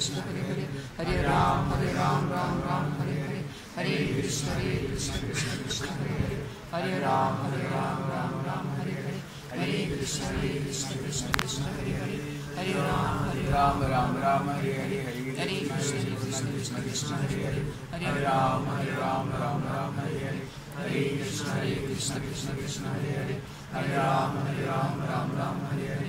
ہر ہر رام ہر رام رام رام ہر ہر ہر کشن ہر کشن کشن کشن ہر ہر ہر رام ہر رام رام رام ہر ہر ہر کشن ہر کشن کشن کشن ہر ہری ہر رام ہری رام رام رام ہر ہر ہر ہر کشن کشن کشن ہر ہری ہر رام ہر رام رام رام ہر ہر ہر کشن ہر کشن کشن کشن ہر ہری ہر رام ہر رام رام رام ہر ہر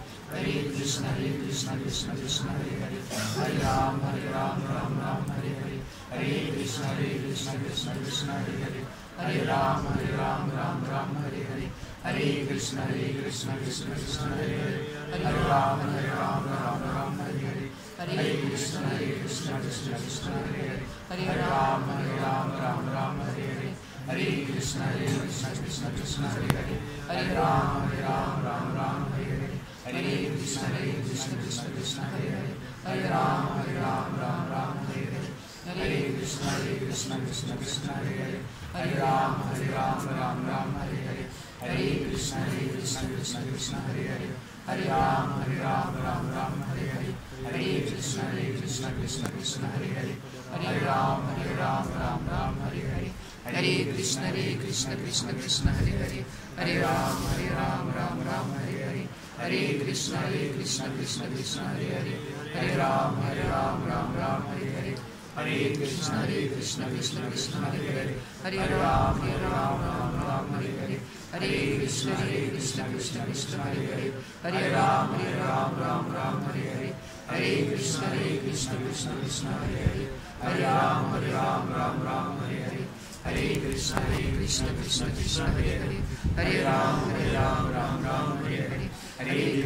ہر کہ ہر رام ہری رام رام رام ہر ہری ہر کہ ہر رام ہر رام رام رام ہر ہر ہر کرشن ہر کرشن کرشن کرشن ہر ہری ہر رام ہر رام رام رام ہری ہری ہر کرشن ہر کرشن کرشن کرشن ہر ہر ہر رام ہر رام رام رام ہر ہر ہر کرشن ہر کرشن کرشن کرشن ہر ہر ہر رام ہر رام رام رام ہر کہ ہر رام ہری رام رام رام ہری ہری ہر کشن ہر کہ ہر رام ہر رام رام رام ہر ہری ہر کشن ہر کہ ہر رام ہری رام رام رام ہری ہری ہر کہ ہر رام ہری رام رام رام ہر ہر ہر کہ ہر رام ہر رام رام رام ہری ہر ہری کرشن ہری کرشن کرشن کرشن ہری ہری ہری رام ہری رام رام رام ہری ہری ہری کرشن ہری کرشن کرشن کرشن ہری ہری ہری رام ہری رام رام رام ہری ہری ہری کرشن ہری کرشن کرشن کرشن ہری ہری ہری رام ہری رام رام رام ہری ہری ہری کرشن ہری کرشن کرشن کرشن ہری ہری ہری رام ہری رام رام رام ہری ہری ہری کرشن ہری کرشن کرشن کرشن ہری ہری ہری رام ہری رام رام رام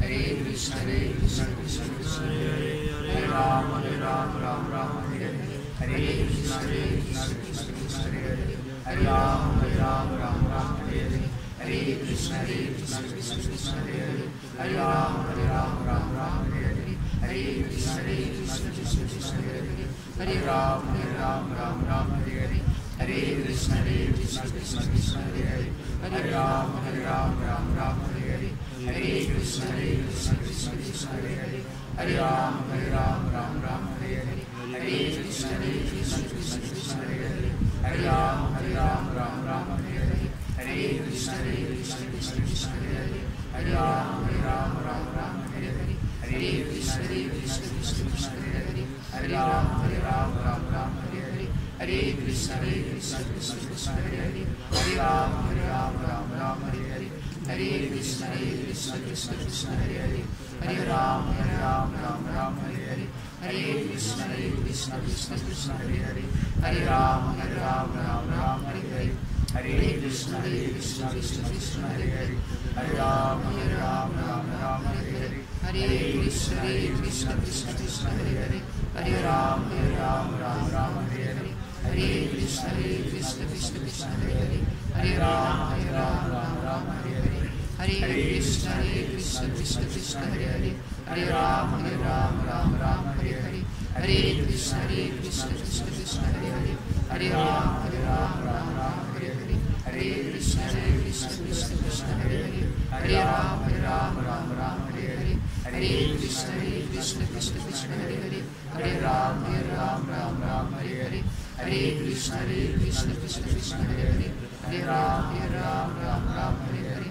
ہر کشن کرشن کرشن ہری ہر رام ہری رام رام رام حج ہری ہر کش ہری ہری رام ہری رام رام رام ہر ہری کرشن کرشن ریکرے ہری ہر رام ہری رام رام رام حے ہن ہر کشن کرشن کرشن کش ہری ہر رام ہری رام رام رام ہر ہری ہر کرشن ری کش ہری رام ہری رام رام رام ہر ہری ہر کہ ہری رام ہری رام رام رام ہری ہری ہر کش ہری رام ہری رام رام رام ہر ہری ہر کشکری ہری ہری رام ہری رام رام رام ہر ہری کرشن کشن کش ہری رام ہری رام رام رام ہری ہری ہر کش ہری رام ہر رام ہری ہری رام رام رام رام ہری ہری ہر کہ ہری ہری ہری رام رام ہری ہر کہ ہری ہری ہری رام رام ہری ہریش ہری ہری ہری رام رام ہری ہری کہ ہر رام ہری رام رام ہری ہری ہر کہ ہر رام ہر رام رام رام ہر ہر ہر کہ ہر رام ہر رام رام رام ہر ہر ہر کشن ری کر ہر رام ہر رام رام رام ہر ہر ہر کشن کشن کشن ہری ہری ہر رام ہر رام رام رام ہر ہر ہر کشن ری کشن کشن کشن ہر ہر ہر رام ہر رام رام رام ہر ہری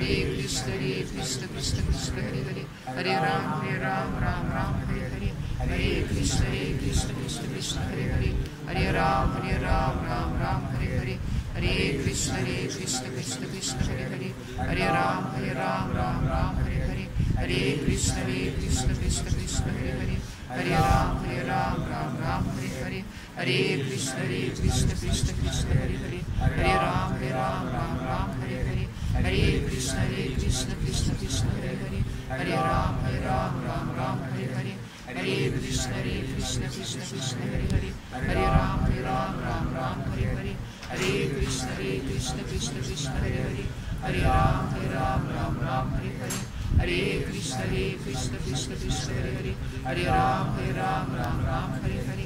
ہر کشن ری کر ہر رام ہر رام رام رام ہر ہری ہر کشن ری کش کش ہر ہری ہر رام ہر رام رام رام ہری ہری ہر کشن کشن کشن ہر ہری ہر رام ہر رام رام رام ہر ہری ہر کشن ری کشن کشن کشن ہر ہری ہر رام ہر رام رام رام ہر ہر ہر کھڑے کشن کشن کشن ہر ہری ہر رام ہر رام رام رام ہر ہری ہر ہری ہر رام ہر رام رام رام ہر ہری ہر کشن ری کر ہر رام ہر رام رام رام ہری ہری ہر کشن ری کر ہر رام ہر رام رام رام ہر ہری ہر کھڑے کرے ہری ہر رام ہر رام رام رام ہر ہری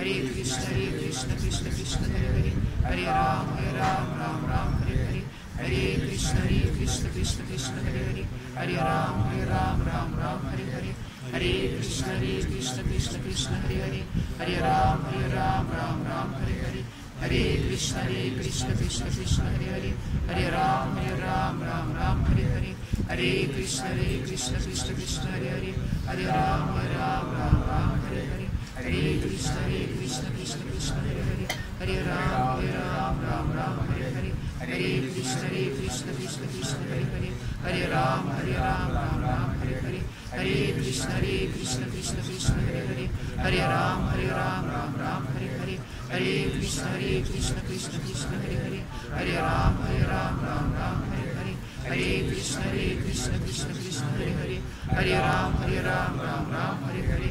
ہر کہ ہر رام ہر رام رام رام ہر ہری ہر کہ ہر رام ہر رام رام رام ہر ہری ہر کشن ری کر ہر رام ہر رام رام رام ہر ہری ہر کشن رری کہ ہر رام ہر رام رام رام ہر ہری ہر کشن رری کہر ہری ہر رام ہر رام رام رام ہر ہری ہر كشن ری كرشن كرشن ہر ہری ہرے رام ہر رام رام رام ہر ہری ہر كرشن ری كرش كرشن كرشن ہری ہری ہر رام ہرے رام رام رام ہری ہری ہر كے كشن كرشن كشن ہری ہری ہر رام ہرے رام رام رام ہر ہری ہر كے كشن كشن كشن ہری ہری ہر رام ہرے رام رام رام ہری ہری ہر كے كشن كشن كرشن ہر ہری ہر رام ہرے رام رام رام ہری ہری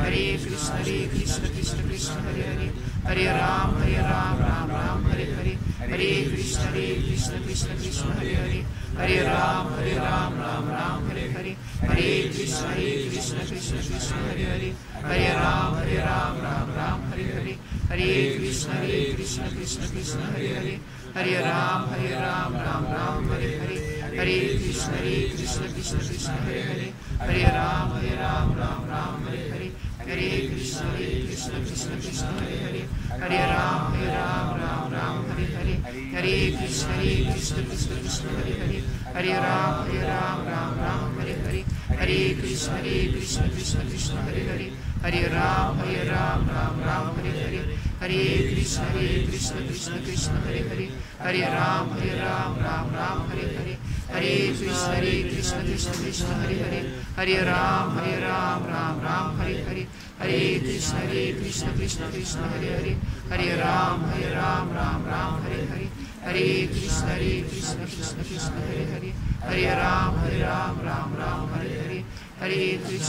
ہر کہ ہر رام ہر رام رام رام ہر ہری ہر کہ ہر رام ہر رام رام رام ہر ہری ہر کہ ہر رام ہر رام رام رام ہری ہری ہر کشن ری کر ہر رام ہر رام رام رام ہری ہری ہری کرام ہر رام رام رام ہر ہری ہر کشن کشن کشن ہری ہری ہر رام ہر رام رام رام ہری ہری ہری کرم ہر رام رام رام ہری ہری ہری کرام ہر رام رام رام ہری ہری ہر کش ہری کرم ہر رام رام رام ہری ہری ہر کہ ہر رام ہری رام رام رام ہری ہری ہری کرام ہر رام رام رام ہری ہری ہری کرم ہری رام رام رام ہری ہری ہریش